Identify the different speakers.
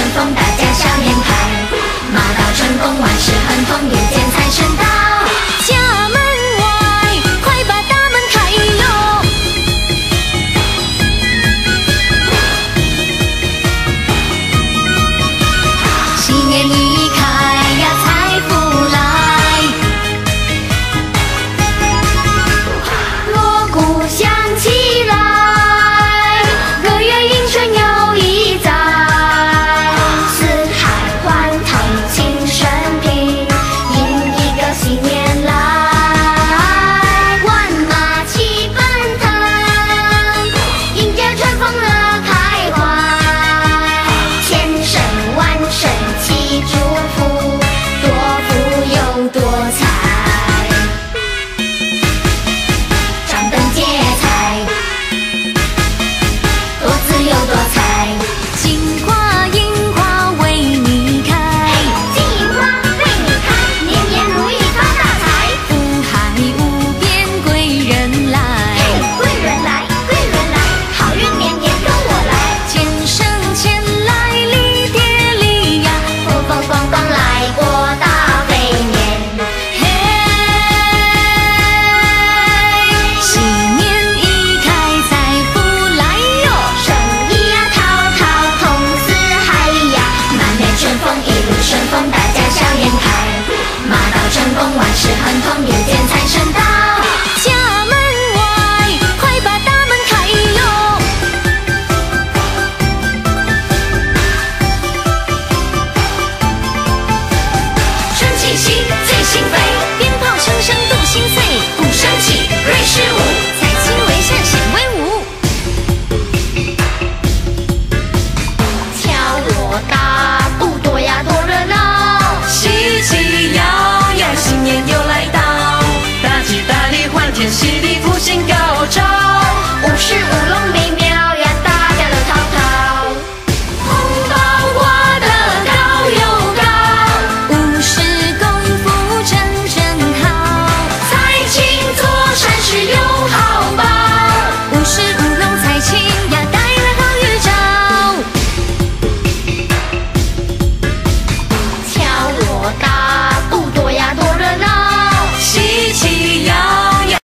Speaker 1: 春风带
Speaker 2: 心高照
Speaker 1: 无时无